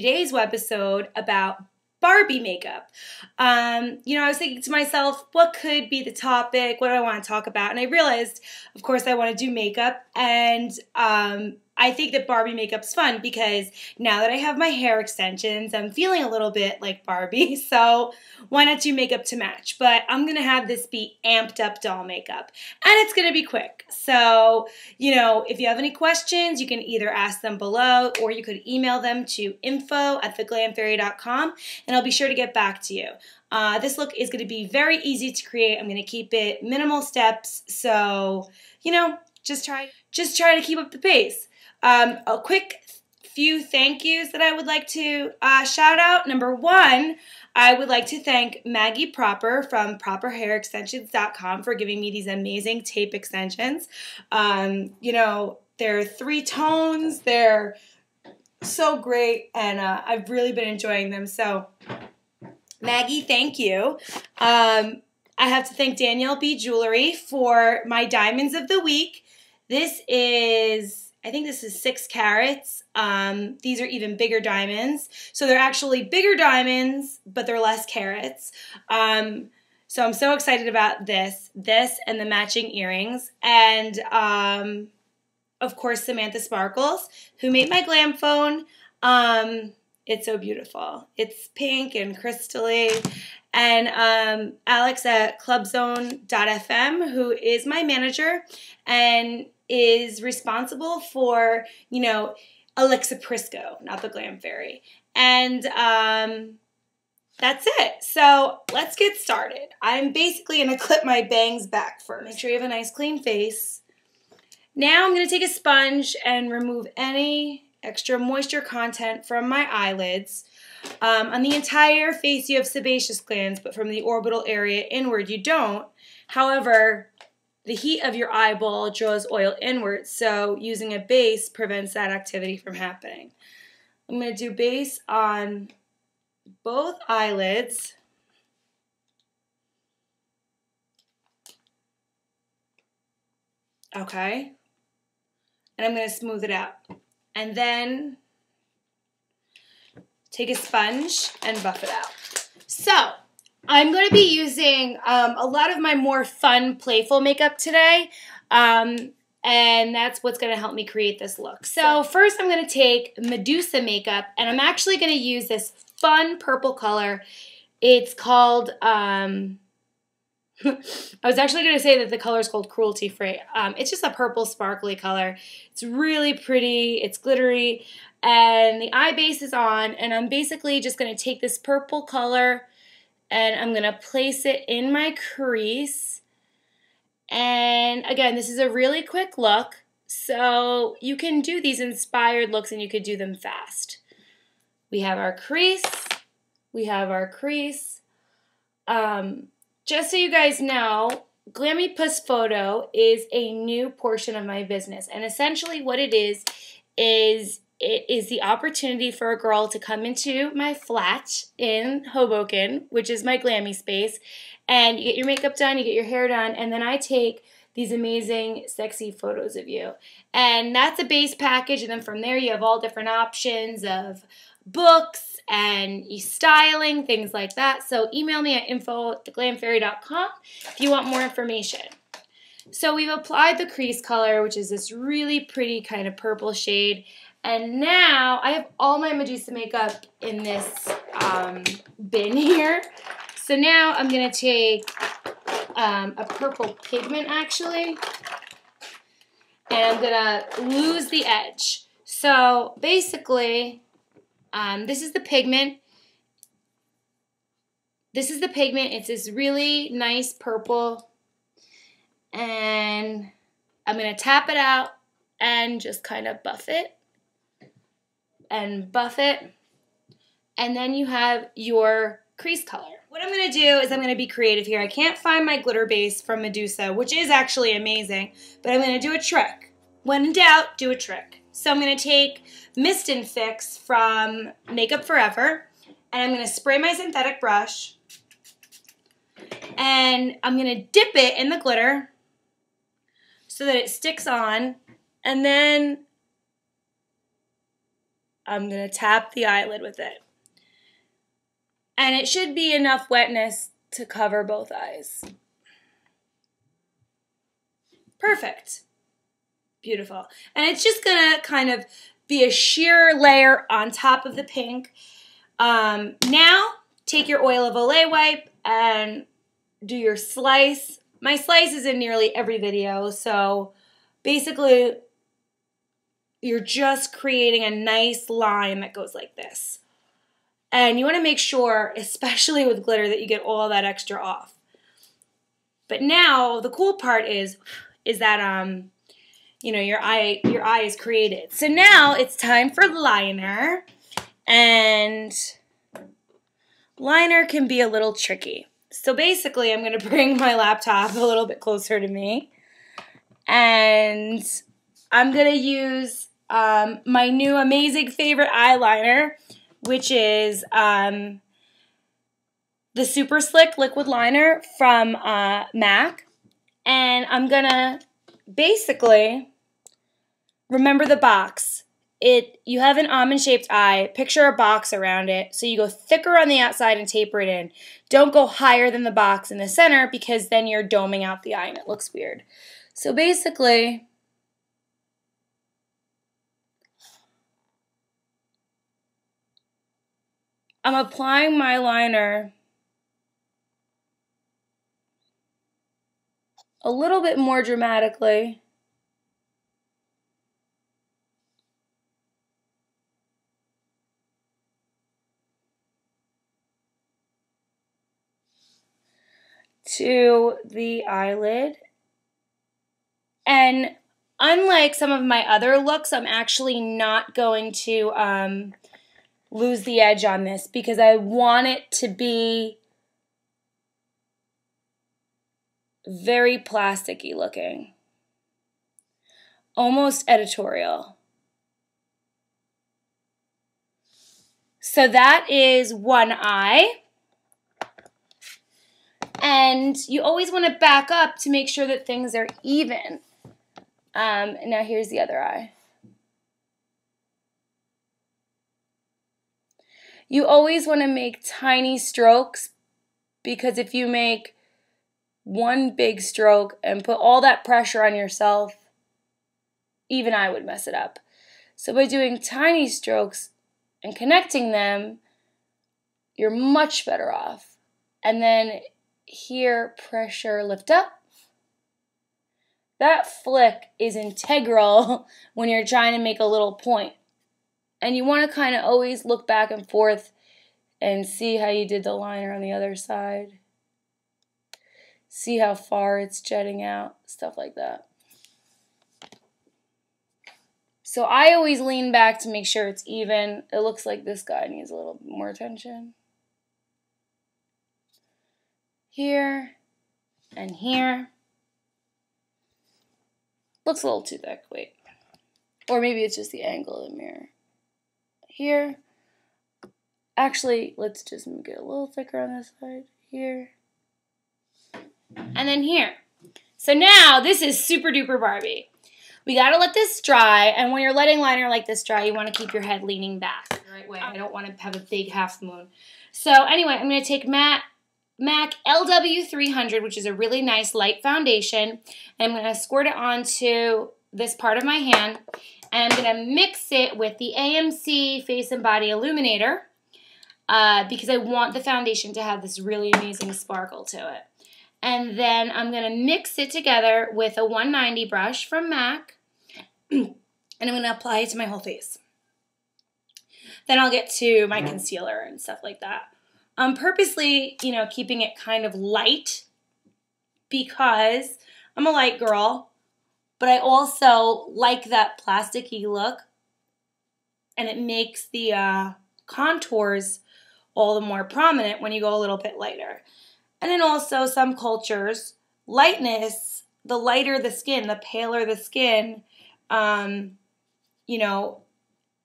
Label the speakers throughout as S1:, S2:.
S1: today's episode about Barbie makeup. Um, you know, I was thinking to myself, what could be the topic? What do I want to talk about? And I realized, of course, I want to do makeup. And um, I think that Barbie makeup's fun because now that I have my hair extensions, I'm feeling a little bit like Barbie. So why not do makeup to match? But I'm going to have this be amped up doll makeup. And it's going to be quick. So, you know, if you have any questions, you can either ask them below or you could email them to info at theglamfairy.com and I'll be sure to get back to you. Uh, this look is going to be very easy to create. I'm going to keep it minimal steps. So, you know, just try, just try to keep up the pace. Um, a quick few thank yous that I would like to uh, shout out. Number one, I would like to thank Maggie Proper from ProperHairExtensions.com for giving me these amazing tape extensions. Um, you know, they're three tones, they're so great, and uh, I've really been enjoying them. So, Maggie, thank you. Um, I have to thank Danielle B. Jewelry for my diamonds of the week. This is I think this is six carats. Um, these are even bigger diamonds. So they're actually bigger diamonds, but they're less carats. Um, so I'm so excited about this, this and the matching earrings. And um, of course, Samantha Sparkles, who made my glam phone. Um, it's so beautiful. It's pink and crystally. And um, Alex at clubzone.fm, who is my manager. And is responsible for, you know, Alexa Prisco, not the Glam Fairy. And um, that's it. So let's get started. I'm basically going to clip my bangs back first. Make sure you have a nice clean face. Now I'm going to take a sponge and remove any extra moisture content from my eyelids. Um, on the entire face you have sebaceous glands, but from the orbital area inward you don't. However, the heat of your eyeball draws oil inwards, so using a base prevents that activity from happening. I'm going to do base on both eyelids. Okay. And I'm going to smooth it out. And then take a sponge and buff it out. So, I'm going to be using um, a lot of my more fun, playful makeup today. Um, and that's what's going to help me create this look. So first I'm going to take Medusa makeup and I'm actually going to use this fun purple color. It's called, um, I was actually going to say that the color is called Cruelty Free. Um, it's just a purple sparkly color. It's really pretty, it's glittery, and the eye base is on, and I'm basically just going to take this purple color and I'm to place it in my crease. And again, this is a really quick look, so you can do these inspired looks and you could do them fast. We have our crease, we have our crease. Um, just so you guys know, Glammy Puss Photo is a new portion of my business, and essentially what it is is it is the opportunity for a girl to come into my flat in Hoboken, which is my glammy space, and you get your makeup done, you get your hair done, and then I take these amazing, sexy photos of you. And that's a base package, and then from there you have all different options of books and styling, things like that. So email me at info at theglamfairy.com if you want more information. So we've applied the crease color, which is this really pretty kind of purple shade. And now I have all my Medusa makeup in this um, bin here. So now I'm going to take um, a purple pigment actually. And I'm going to lose the edge. So basically, um, this is the pigment. This is the pigment. It's this really nice purple. And I'm going to tap it out and just kind of buff it and buff it. And then you have your crease color. What I'm going to do is I'm going to be creative here. I can't find my glitter base from Medusa, which is actually amazing, but I'm going to do a trick. When in doubt, do a trick. So I'm going to take Mist and Fix from Makeup Forever, and I'm going to spray my synthetic brush, and I'm going to dip it in the glitter so that it sticks on, and then I'm going to tap the eyelid with it. And it should be enough wetness to cover both eyes. Perfect. Beautiful. And it's just going to kind of be a sheer layer on top of the pink. Um, now, take your oil of Olay wipe and do your slice. My slice is in nearly every video, so basically you're just creating a nice line that goes like this. And you want to make sure, especially with glitter, that you get all that extra off. But now the cool part is is that um you know your eye your eye is created. So now it's time for liner. And liner can be a little tricky. So basically, I'm going to bring my laptop a little bit closer to me. And I'm going to use um, my new amazing favorite eyeliner, which is um, the Super Slick Liquid Liner from uh, MAC. And I'm going to basically remember the box. It you have an almond shaped eye. Picture a box around it. So you go thicker on the outside and taper it in. Don't go higher than the box in the center because then you're doming out the eye and it looks weird. So basically I'm applying my liner a little bit more dramatically to the eyelid. And unlike some of my other looks, I'm actually not going to um, lose the edge on this because I want it to be very plasticky looking. Almost editorial. So that is one eye. And you always want to back up to make sure that things are even. Um, now here's the other eye. You always want to make tiny strokes because if you make one big stroke and put all that pressure on yourself, even I would mess it up. So by doing tiny strokes and connecting them, you're much better off. And then here pressure lift up. That flick is integral when you're trying to make a little point. And you want to kind of always look back and forth and see how you did the liner on the other side. See how far it's jetting out, stuff like that. So I always lean back to make sure it's even. It looks like this guy needs a little more attention here and here. Looks a little too thick, wait. Or maybe it's just the angle of the mirror. Here. Actually, let's just make it a little thicker on this side. Here. And then here. So now this is super duper Barbie. We gotta let this dry, and when you're letting liner like this dry, you wanna keep your head leaning back the right way. I don't wanna have a big half moon. So anyway, I'm gonna take matte MAC LW300, which is a really nice light foundation. And I'm going to squirt it onto this part of my hand. And I'm going to mix it with the AMC Face and Body Illuminator uh, because I want the foundation to have this really amazing sparkle to it. And then I'm going to mix it together with a 190 brush from MAC. and I'm going to apply it to my whole face. Then I'll get to my concealer and stuff like that. I'm purposely, you know, keeping it kind of light because I'm a light girl, but I also like that plasticky look and it makes the uh, contours all the more prominent when you go a little bit lighter. And then also some cultures, lightness, the lighter the skin, the paler the skin, um, you know,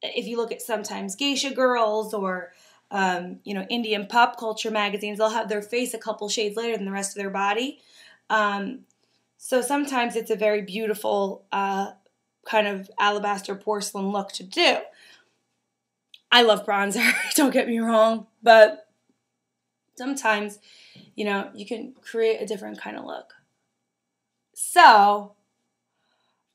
S1: if you look at sometimes geisha girls or um, you know, Indian pop culture magazines, they'll have their face a couple shades later than the rest of their body. Um, so sometimes it's a very beautiful uh, kind of alabaster porcelain look to do. I love bronzer, don't get me wrong, but sometimes, you know, you can create a different kind of look. So,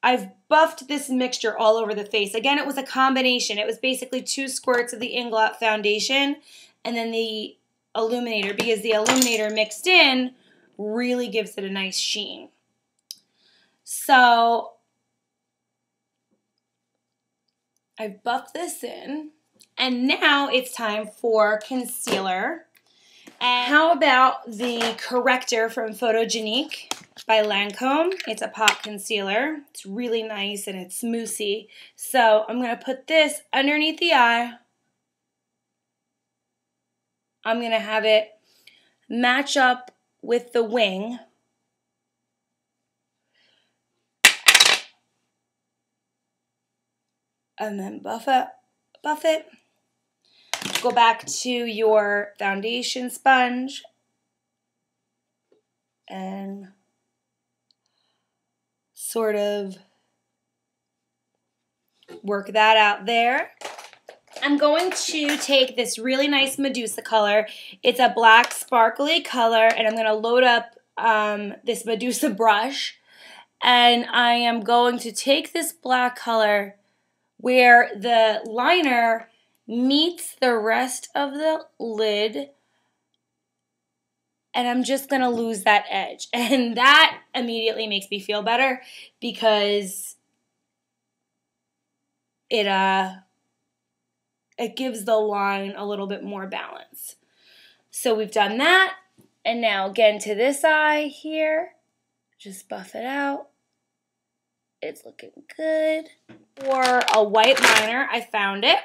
S1: I've buffed this mixture all over the face. Again, it was a combination. It was basically two squirts of the Inglot foundation and then the illuminator because the illuminator mixed in really gives it a nice sheen. So I've buffed this in and now it's time for concealer. And how about the corrector from Photogenique by Lancome? It's a pot concealer. It's really nice and it's moussey. So I'm going to put this underneath the eye. I'm going to have it match up with the wing. And then buff it, buff it. Go back to your foundation sponge and sort of work that out there. I'm going to take this really nice Medusa color. It's a black sparkly color and I'm going to load up um, this Medusa brush and I am going to take this black color where the liner meets the rest of the lid and I'm just going to lose that edge. And that immediately makes me feel better because it uh it gives the line a little bit more balance. So we've done that. And now again to this eye here, just buff it out. It's looking good. For a white liner, I found it.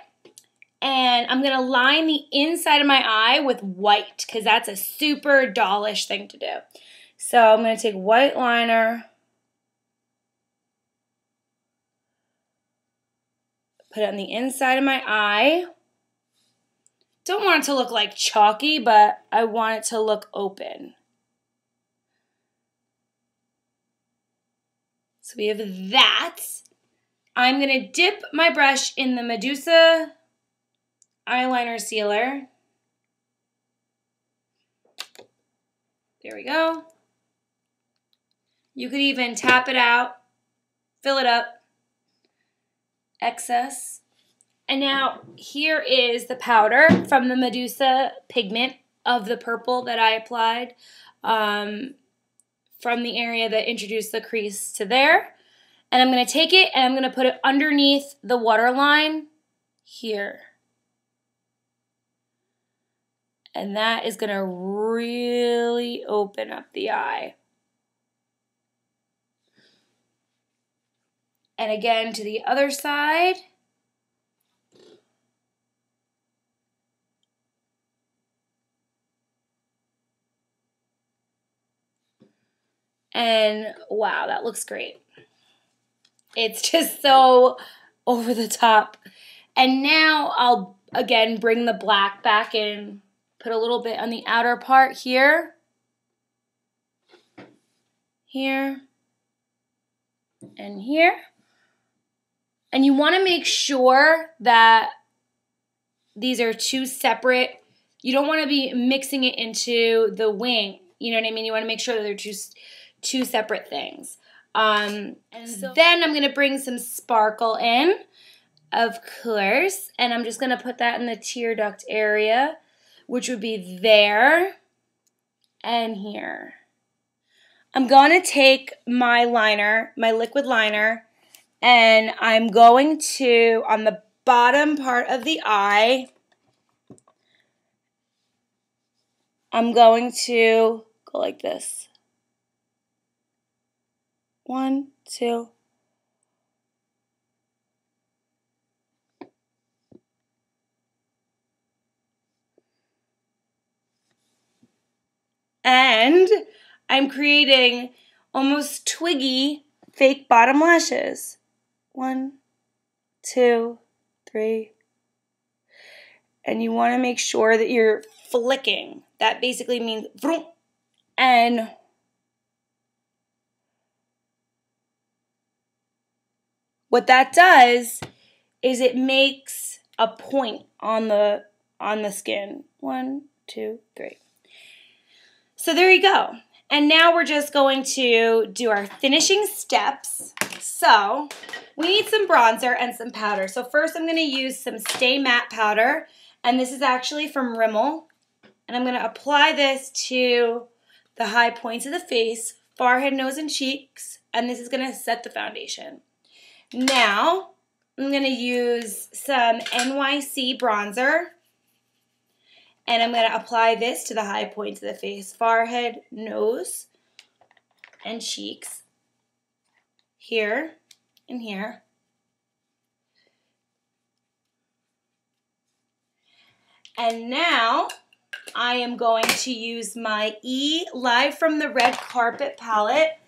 S1: And I'm going to line the inside of my eye with white because that's a super dollish thing to do. So I'm going to take white liner, put it on the inside of my eye. Don't want it to look like chalky, but I want it to look open. So we have that. I'm going to dip my brush in the Medusa eyeliner sealer. There we go. You could even tap it out, fill it up, excess. And now here is the powder from the Medusa pigment of the purple that I applied um, from the area that introduced the crease to there. And I'm going to take it and I'm going to put it underneath the waterline here. And that is going to really open up the eye. And again to the other side. And wow, that looks great. It's just so over the top. And now I'll again bring the black back in Put a little bit on the outer part here, here, and here. And you want to make sure that these are two separate. You don't want to be mixing it into the wing. You know what I mean? You want to make sure that they're just two separate things. Um, and so then I'm going to bring some sparkle in, of course. And I'm just going to put that in the tear duct area which would be there and here. I'm going to take my liner, my liquid liner, and I'm going to, on the bottom part of the eye, I'm going to go like this. One, two, and I'm creating almost twiggy fake bottom lashes. One, two, three. And you want to make sure that you're flicking. That basically means vroom, and what that does is it makes a point on the on the skin. One, two, three. So there you go. And now we're just going to do our finishing steps. So we need some bronzer and some powder. So first I'm going to use some Stay Matte powder. And this is actually from Rimmel. And I'm going to apply this to the high points of the face, forehead, nose, and cheeks. And this is going to set the foundation. Now I'm going to use some NYC bronzer. And I'm going to apply this to the high points of the face, forehead, nose, and cheeks. Here and here. And now I am going to use my E Live from the Red Carpet palette.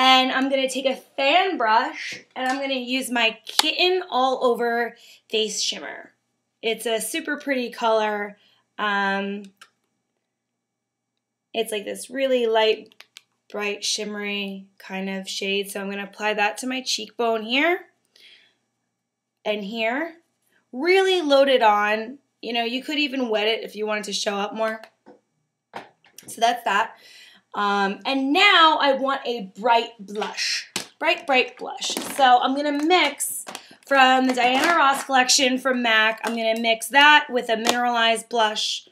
S1: And I'm going to take a fan brush and I'm going to use my Kitten All Over Face Shimmer. It's a super pretty color. Um, it's like this really light, bright, shimmery kind of shade. So I'm going to apply that to my cheekbone here and here. Really load it on. You know, you could even wet it if you wanted to show up more. So that's that. Um, and now I want a bright blush. Bright, bright blush. So I'm to mix from the Diana Ross collection from MAC. I'm to mix that with a mineralized blush.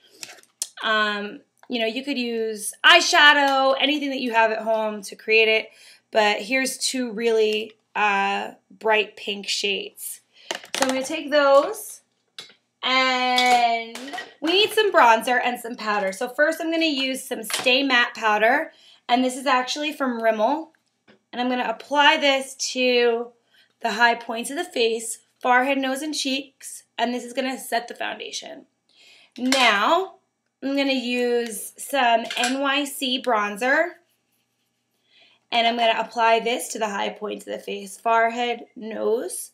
S1: Um, you know, you could use eyeshadow, anything that you have at home to create it. But here's two really uh, bright pink shades. So I'm to take those and we need some bronzer and some powder. So first I'm going to use some Stay Matte powder. And this is actually from Rimmel. And I'm going to apply this to the high points of the face, forehead, nose, and cheeks, and this is going to set the foundation. Now, I'm going to use some NYC bronzer, and I'm going to apply this to the high points of the face, forehead, nose,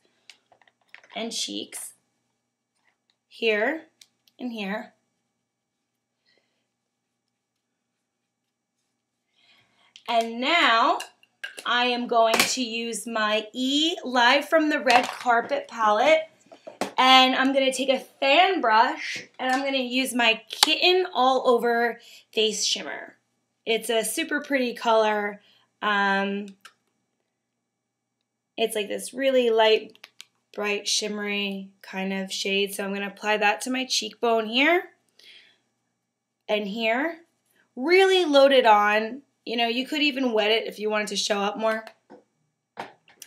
S1: and cheeks, here and here. And now I am going to use my E Live from the Red Carpet palette. And I'm going to take a fan brush and I'm going to use my Kitten All Over Face Shimmer. It's a super pretty color. Um, it's like this really light, bright, shimmery kind of shade. So I'm going to apply that to my cheekbone here and here. Really load it on you know, you could even wet it if you wanted to show up more.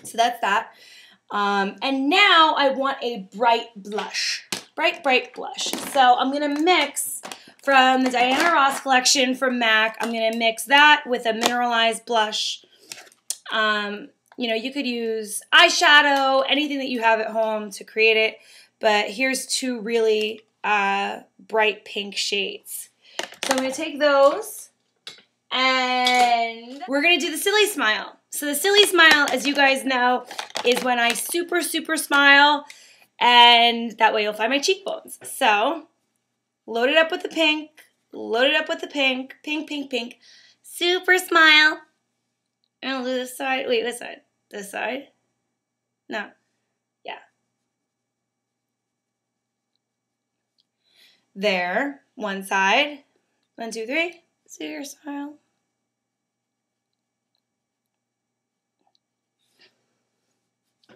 S1: So that's that. Um, and now I want a bright blush. Bright, bright blush. So I'm going to mix from the Diana Ross collection from MAC. I'm going to mix that with a mineralized blush. Um, you know, you could use eyeshadow, anything that you have at home to create it. But here's two really uh, bright pink shades. So I'm going to take those and we're gonna do the silly smile. So the silly smile, as you guys know, is when I super, super smile, and that way you'll find my cheekbones. So load it up with the pink, load it up with the pink, pink, pink, pink, super smile. And I'll do this side. Wait, this side. This side. No. Yeah. There. One side. One, two, three. See your smile.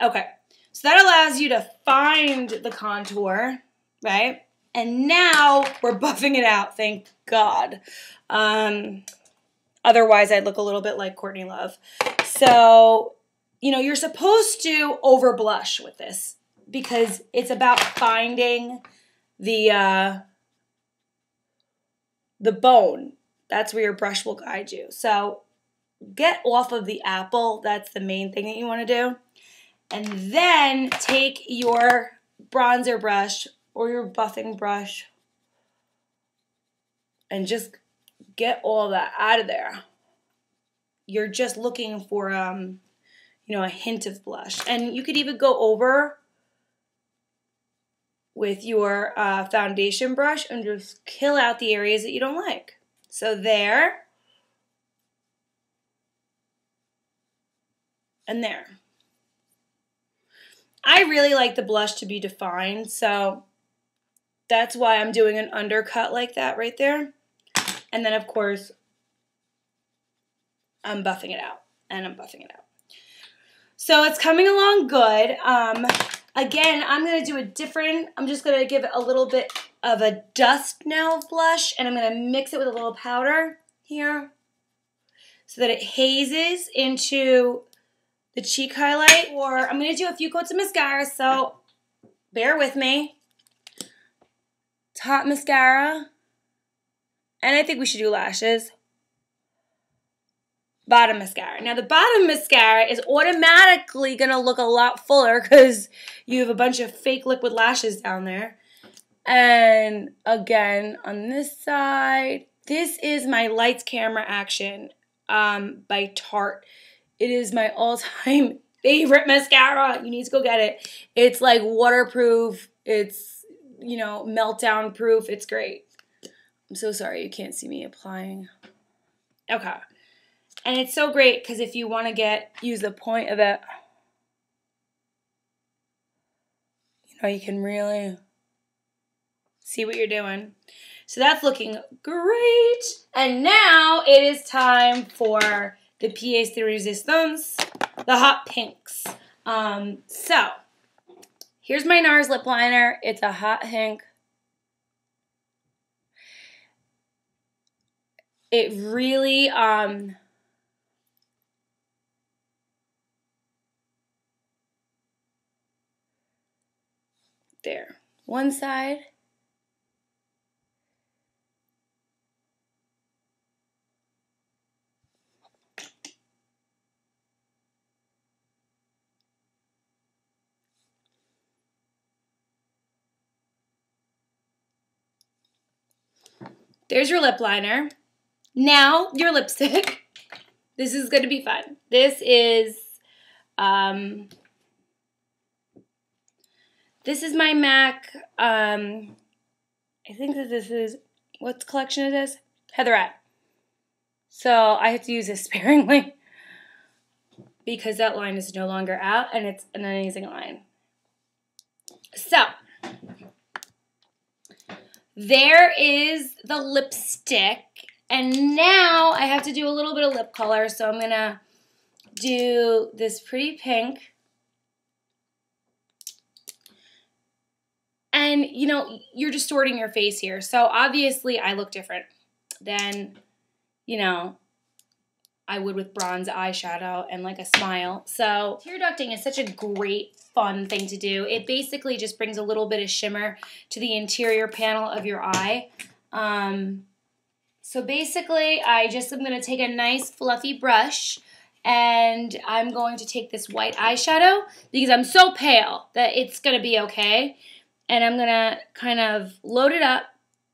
S1: Okay, so that allows you to find the contour, right? And now we're buffing it out, thank God. Um, otherwise, I'd look a little bit like Courtney Love. So, you know, you're supposed to over blush with this because it's about finding the uh, the bone. That's where your brush will guide you. So get off of the apple. That's the main thing that you want to do. And then take your bronzer brush or your buffing brush and just get all that out of there. You're just looking for um, you know, a hint of blush. And you could even go over with your uh, foundation brush and just kill out the areas that you don't like. So there and there. I really like the blush to be defined, so that's why I'm doing an undercut like that right there. And then, of course, I'm buffing it out, and I'm buffing it out. So it's coming along good. Um, again, I'm going to do a different, I'm just going to give it a little bit of a dust now blush, and I'm going to mix it with a little powder here so that it hazes into the cheek highlight. Or I'm going to do a few coats of mascara, so bear with me. Top mascara. And I think we should do lashes. Bottom mascara. Now the bottom mascara is automatically going to look a lot fuller because you have a bunch of fake liquid lashes down there. And again, on this side, this is my Lights Camera Action um, by Tarte. It is my all-time favorite mascara. You need to go get it. It's like waterproof. It's, you know, meltdown proof. It's great. I'm so sorry you can't see me applying. Okay. And it's so great because if you want to get, use the point of it, you know, you can really see what you're doing. So that's looking great. And now it is time for the pièce de résistance, the hot pinks. Um, so here's my NARS lip liner. It's a hot pink. It really, um, there. One side. There's your lip liner. Now, your lipstick. This is going to be fun. This is, um, this is my MAC, um, I think that this is, what collection is this? Heatherette. So I have to use this sparingly because that line is no longer out and it's an amazing line. So, there is the lipstick. And now I have to do a little bit of lip color. So I'm going to do this pretty pink. And, you know, you're distorting your face here. So obviously I look different than, you know, I would with bronze eyeshadow and like a smile. So tear ducting is such a great fun thing to do. It basically just brings a little bit of shimmer to the interior panel of your eye. Um, so basically, I just am going to take a nice fluffy brush and I'm going to take this white eyeshadow because I'm so pale that it's going to be okay. And I'm going to kind of load it up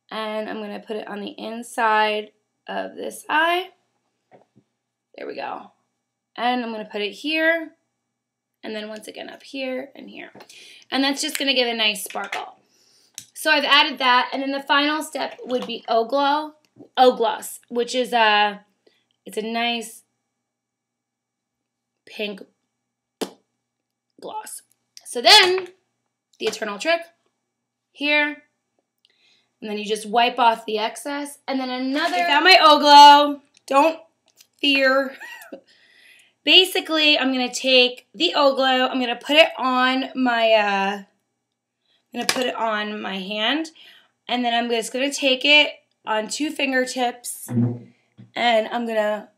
S1: and I'm going to put it on the inside of this eye. There we go. And I'm going to put it here and then once again up here and here. And that's just going to give a nice sparkle. So I've added that, and then the final step would be O-Glow, O-Gloss, which is a, it's a nice pink gloss. So then, the eternal trick, here, and then you just wipe off the excess, and then another, I found my O-Glow, don't fear, basically, I'm going to take the O-Glow, I'm going to put it on my, uh, I'm going to put it on my hand, and then I'm just going to take it on two fingertips, and I'm going to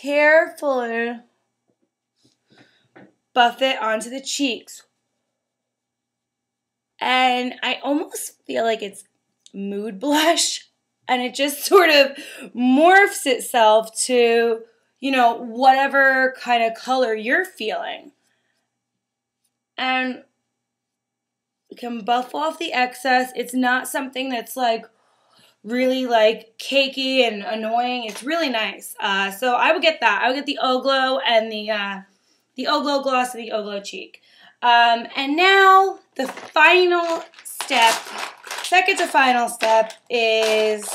S1: carefully buff it onto the cheeks. And I almost feel like it's mood blush, and it just sort of morphs itself to you know, whatever kind of color you're feeling. And you can buff off the excess. It's not something that's like really like cakey and annoying. It's really nice. Uh, so I would get that. I would get the O-Glow and the uh, the O-Glow gloss and the O-Glow cheek. Um, and now the final step, second to final step is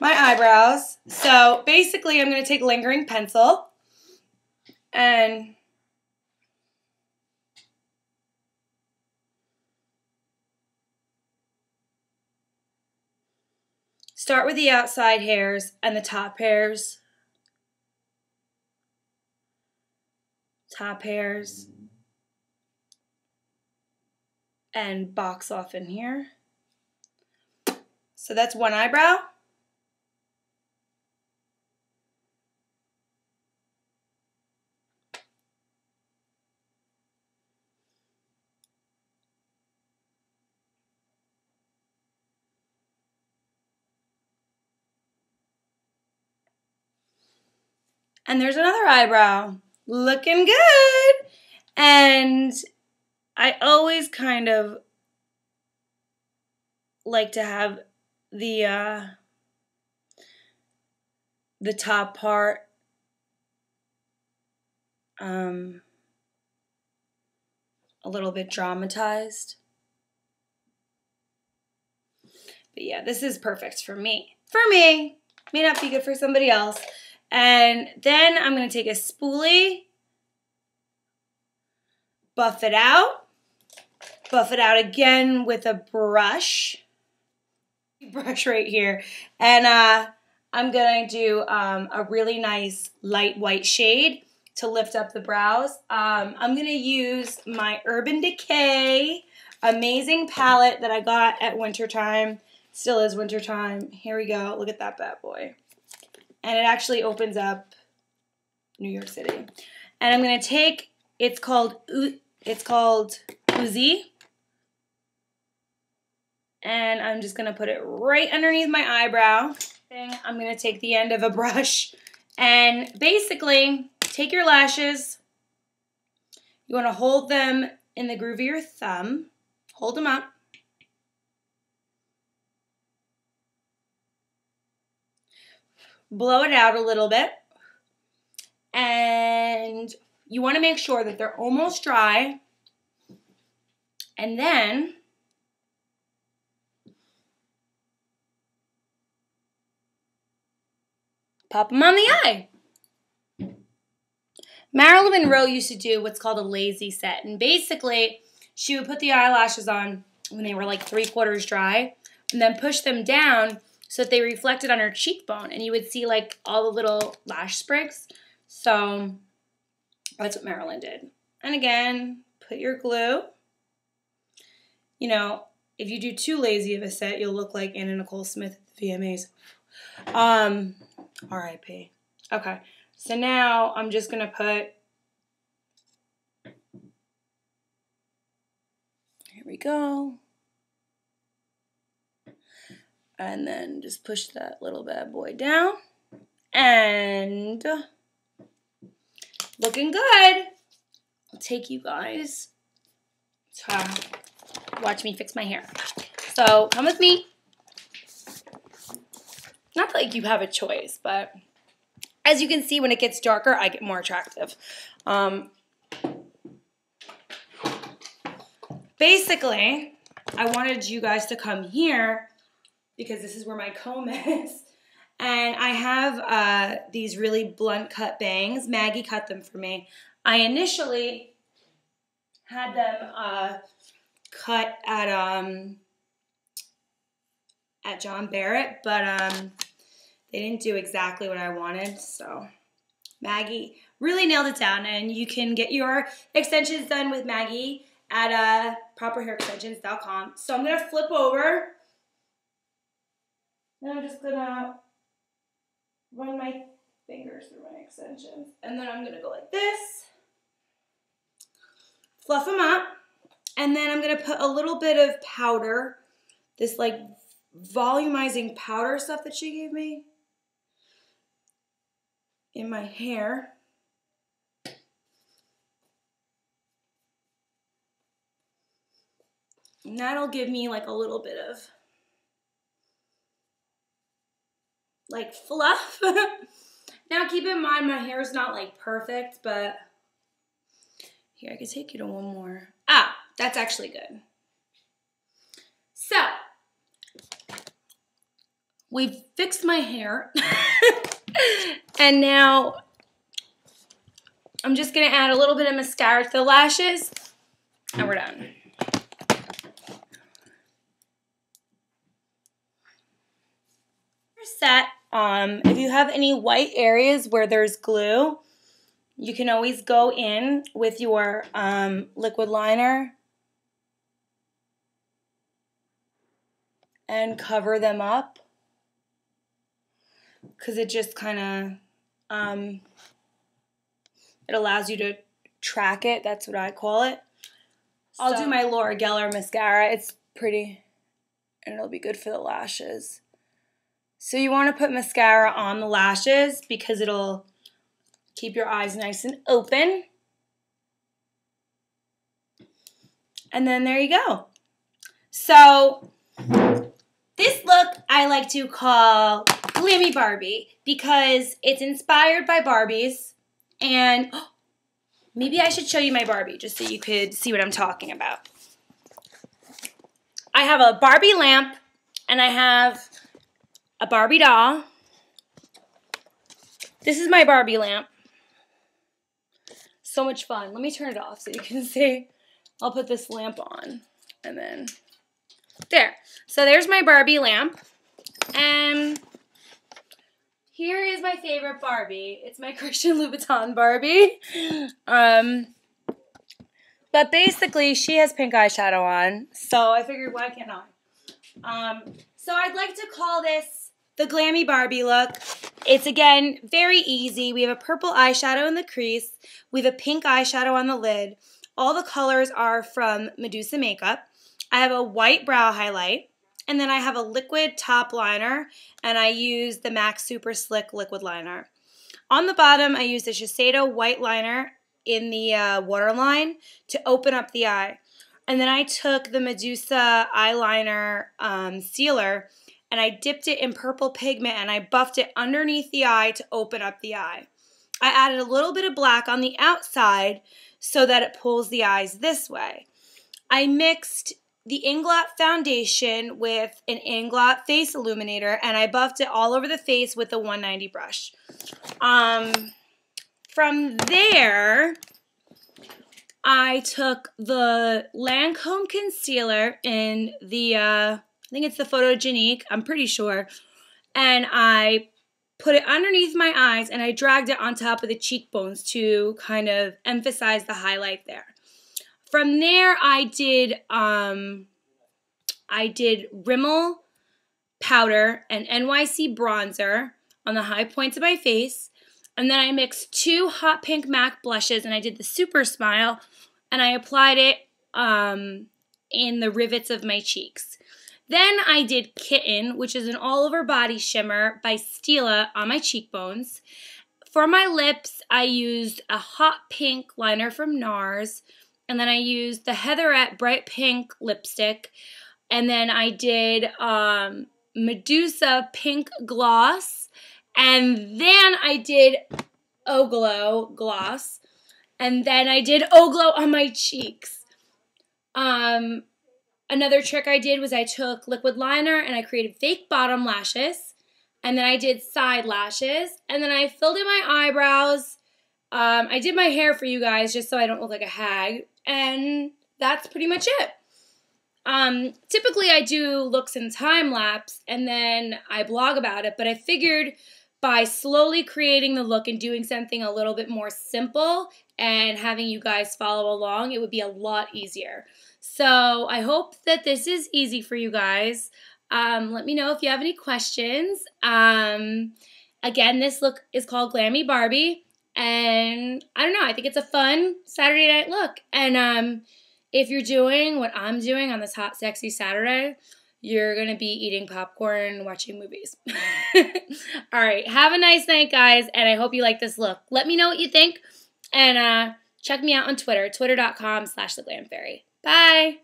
S1: my eyebrows. So basically I'm going to take lingering pencil and start with the outside hairs and the top hairs. Top hairs. And box off in here. So that's one eyebrow. And there's another eyebrow. Looking good. And I always kind of like to have the uh, the top part um, a little bit dramatized. But yeah, this is perfect for me. For me, may not be good for somebody else. And then I'm going to take a spoolie, buff it out, buff it out again with a brush, brush right here. And uh, I'm going to do um, a really nice light white shade to lift up the brows. Um, I'm going to use my Urban Decay amazing palette that I got at wintertime. Still is wintertime. Here we go. Look at that bad boy and it actually opens up New York City. And I'm gonna take it's called it's called Uzi, and I'm just gonna put it right underneath my eyebrow. I'm gonna take the end of a brush and basically take your lashes. You wanna hold them in the groove of your thumb, hold them up. blow it out a little bit. And you want to make sure that they're almost dry. And then pop them on the eye. Marilyn Monroe used to do what's called a lazy set. And basically, she would put the eyelashes on when they were like three quarters dry and then push them down so that they reflected on her cheekbone and you would see like all the little lash sprigs. So that's what Marilyn did. And again, put your glue. You know, if you do too lazy of a set, you'll look like Anna Nicole Smith at the VMAs. Um, R.I.P. Okay, so now I'm just gonna put. Here we go and then just push that little bad boy down and looking good. I'll take you guys to watch me fix my hair. So come with me. Not like you have a choice, but as you can see, when it gets darker, I get more attractive. Um, basically, I wanted you guys to come here because this is where my comb is. And I have uh, these really blunt cut bangs. Maggie cut them for me. I initially had them uh, cut at um, at John Barrett, but um, they didn't do exactly what I wanted. So Maggie really nailed it down, and you can get your extensions done with Maggie at uh, properhairextensions.com. So I'm gonna flip over and I'm just gonna run my fingers through my extensions. And then I'm gonna go like this, fluff them up, and then I'm gonna put a little bit of powder, this like volumizing powder stuff that she gave me in my hair. And that'll give me like a little bit of like fluff. now keep in mind my hair is not like perfect, but here I can take you to one more. Ah, that's actually good. So, we've fixed my hair. and now I'm just gonna add a little bit of mascara to the lashes and we're done. set, um, if you have any white areas where there's glue, you can always go in with your um, liquid liner and cover them up because it just kind of um, it allows you to track it. That's what I call it. I'll do my Laura Geller mascara. It's pretty, and it'll be good for the lashes. So you want to put mascara on the lashes because it'll keep your eyes nice and open. And then there you go. So this look I like to call Glammy Barbie because it's inspired by Barbies and oh, maybe I should show you my Barbie just so you could see what I'm talking about. I have a Barbie lamp and I have a Barbie doll. This is my Barbie lamp. So much fun. Let me turn it off so you can see. I'll put this lamp on and then there. So there's my Barbie lamp. And here is my favorite Barbie. It's my Christian Louboutin Barbie. Um, but basically, she has pink eyeshadow on. So I figured, why can't I? Um, so I'd like to call this the Glammy Barbie look. It's again very easy. We have a purple eyeshadow in the crease. We have a pink eyeshadow on the lid. All the colors are from Medusa Makeup. I have a white brow highlight. And then I have a liquid top liner, and I use the MAC Super Slick liquid liner. On the bottom, I use the Shiseido white liner in the uh, waterline to open up the eye. And then I took the Medusa eyeliner um, sealer and I dipped it in purple pigment and I buffed it underneath the eye to open up the eye. I added a little bit of black on the outside so that it pulls the eyes this way. I mixed the Inglot foundation with an Inglot face illuminator and I buffed it all over the face with the 190 brush. Um, from there, I took the Lancome concealer in the, uh, I think it's the Photogenique, I'm pretty sure, and I put it underneath my eyes and I dragged it on top of the cheekbones to kind of emphasize the highlight there. From there, I did, um, I did Rimmel powder and NYC bronzer on the high points of my face. And then I mixed two hot pink MAC blushes and I did the Super Smile and I applied it um, in the rivets of my cheeks. Then I did Kitten, which is an all over body shimmer by Stila on my cheekbones. For my lips, I used a hot pink liner from NARS, and then I used the Heatherette Bright Pink lipstick, and then I did um, Medusa Pink Gloss, and then I did Oglow gloss. And then I did Oglow on my cheeks. Um, another trick I did was I took liquid liner and I created fake bottom lashes. And then I did side lashes. And then I filled in my eyebrows. Um, I did my hair for you guys just so I don't look like a hag. And that's pretty much it. Um, typically, I do looks in time lapse and then I blog about it, but I figured by slowly creating the look and doing something a little bit more simple and having you guys follow along, it would be a lot easier. So I hope that this is easy for you guys. Um, let me know if you have any questions. Um, again, this look is called Glammy Barbie. And I don't know, I think it's a fun Saturday night look. And um, if you're doing what I'm doing on this hot, sexy Saturday, you're going to be eating popcorn, watching movies. All right. Have a nice night, guys. And I hope you like this look. Let me know what you think. And uh, check me out on Twitter, twitter.com slash the glam fairy. Bye.